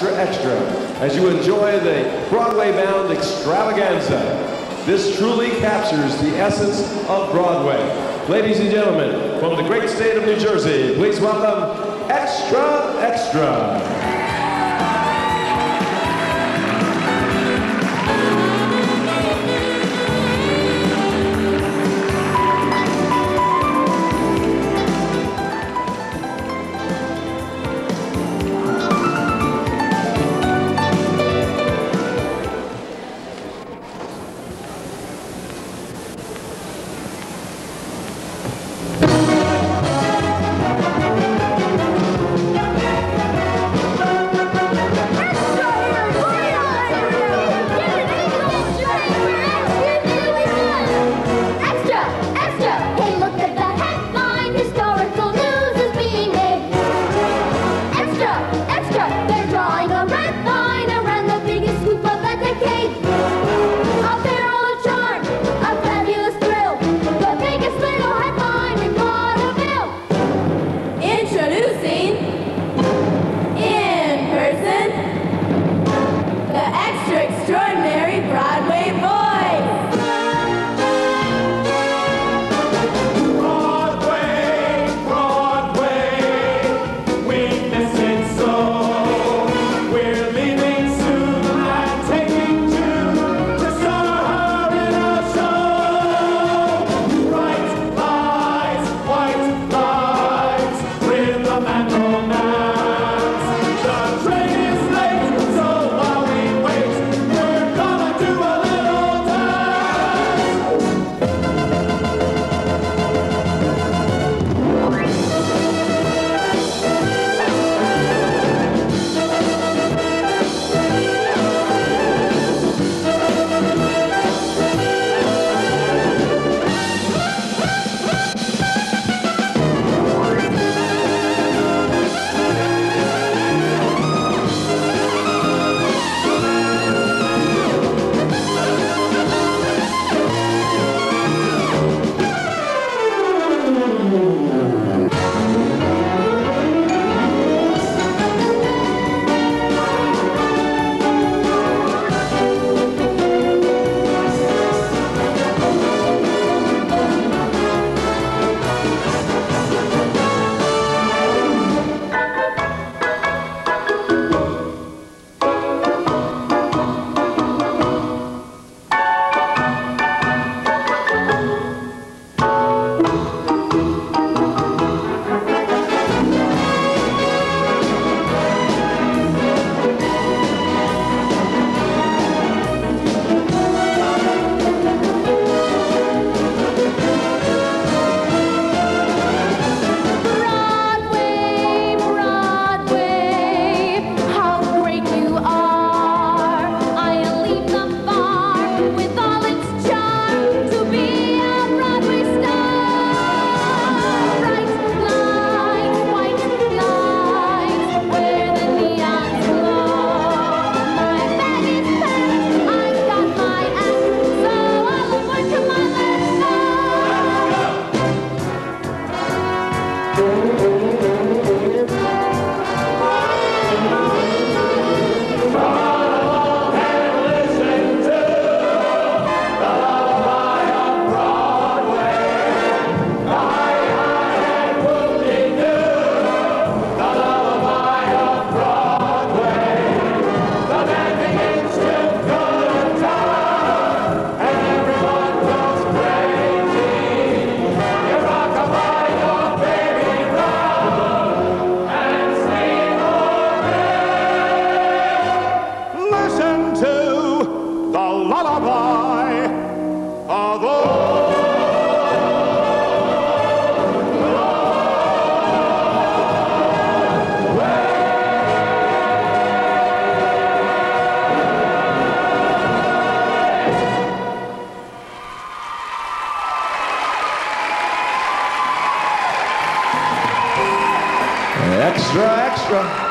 Extra Extra as you enjoy the Broadway-bound extravaganza. This truly captures the essence of Broadway. Ladies and gentlemen, from the great state of New Jersey, please welcome Extra Extra. Extra, extra.